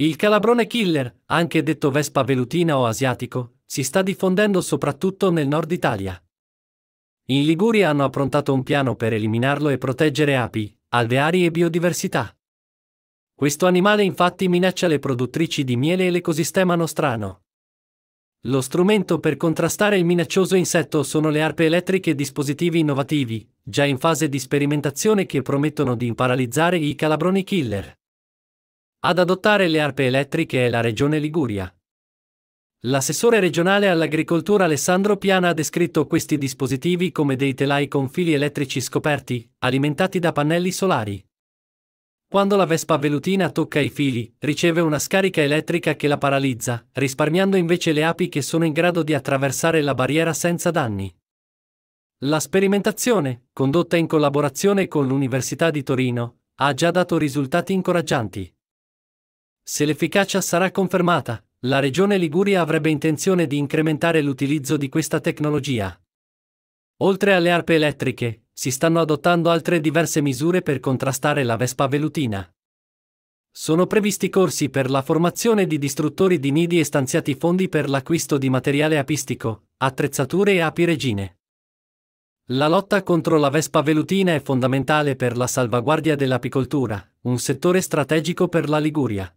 Il calabrone killer, anche detto vespa velutina o asiatico, si sta diffondendo soprattutto nel nord Italia. In Liguria hanno approntato un piano per eliminarlo e proteggere api, alveari e biodiversità. Questo animale infatti minaccia le produttrici di miele e l'ecosistema nostrano. Lo strumento per contrastare il minaccioso insetto sono le arpe elettriche e dispositivi innovativi, già in fase di sperimentazione che promettono di paralizzare i calabroni killer. Ad adottare le arpe elettriche è la Regione Liguria. L'assessore regionale all'agricoltura Alessandro Piana ha descritto questi dispositivi come dei telai con fili elettrici scoperti, alimentati da pannelli solari. Quando la vespa velutina tocca i fili, riceve una scarica elettrica che la paralizza, risparmiando invece le api che sono in grado di attraversare la barriera senza danni. La sperimentazione, condotta in collaborazione con l'Università di Torino, ha già dato risultati incoraggianti. Se l'efficacia sarà confermata, la Regione Liguria avrebbe intenzione di incrementare l'utilizzo di questa tecnologia. Oltre alle arpe elettriche, si stanno adottando altre diverse misure per contrastare la vespa velutina. Sono previsti corsi per la formazione di distruttori di nidi e stanziati fondi per l'acquisto di materiale apistico, attrezzature e api regine. La lotta contro la vespa velutina è fondamentale per la salvaguardia dell'apicoltura, un settore strategico per la Liguria.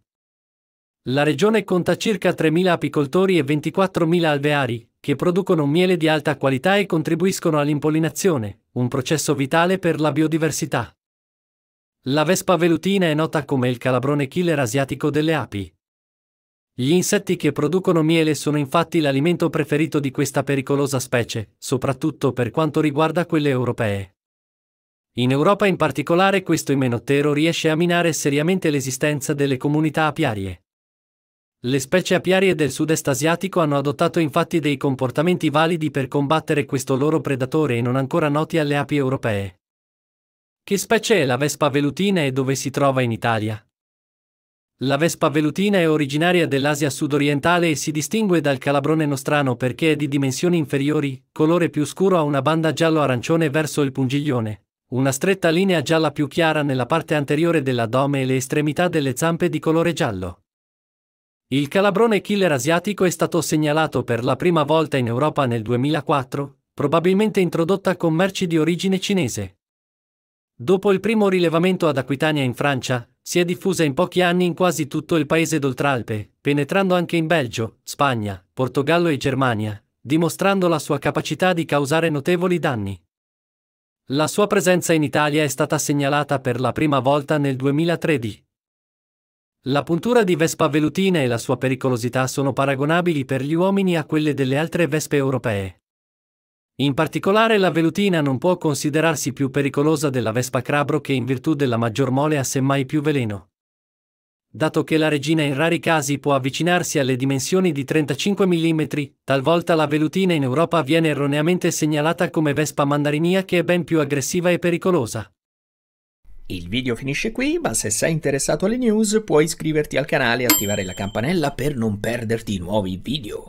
La regione conta circa 3.000 apicoltori e 24.000 alveari, che producono miele di alta qualità e contribuiscono all'impollinazione, un processo vitale per la biodiversità. La vespa velutina è nota come il calabrone killer asiatico delle api. Gli insetti che producono miele sono infatti l'alimento preferito di questa pericolosa specie, soprattutto per quanto riguarda quelle europee. In Europa in particolare questo imenottero riesce a minare seriamente l'esistenza delle comunità apiarie. Le specie apiarie del sud-est asiatico hanno adottato infatti dei comportamenti validi per combattere questo loro predatore e non ancora noti alle api europee. Che specie è la vespa velutina e dove si trova in Italia? La vespa velutina è originaria dell'Asia sudorientale e si distingue dal calabrone nostrano perché è di dimensioni inferiori, colore più scuro a una banda giallo-arancione verso il pungiglione, una stretta linea gialla più chiara nella parte anteriore dell'addome e le estremità delle zampe di colore giallo. Il calabrone killer asiatico è stato segnalato per la prima volta in Europa nel 2004, probabilmente introdotta con merci di origine cinese. Dopo il primo rilevamento ad Aquitania in Francia, si è diffusa in pochi anni in quasi tutto il paese d'Oltralpe, penetrando anche in Belgio, Spagna, Portogallo e Germania, dimostrando la sua capacità di causare notevoli danni. La sua presenza in Italia è stata segnalata per la prima volta nel 2013. La puntura di vespa velutina e la sua pericolosità sono paragonabili per gli uomini a quelle delle altre vespe europee. In particolare la velutina non può considerarsi più pericolosa della vespa crabro che in virtù della maggior mole ha semmai più veleno. Dato che la regina in rari casi può avvicinarsi alle dimensioni di 35 mm, talvolta la velutina in Europa viene erroneamente segnalata come vespa mandarinia che è ben più aggressiva e pericolosa. Il video finisce qui, ma se sei interessato alle news puoi iscriverti al canale e attivare la campanella per non perderti nuovi video.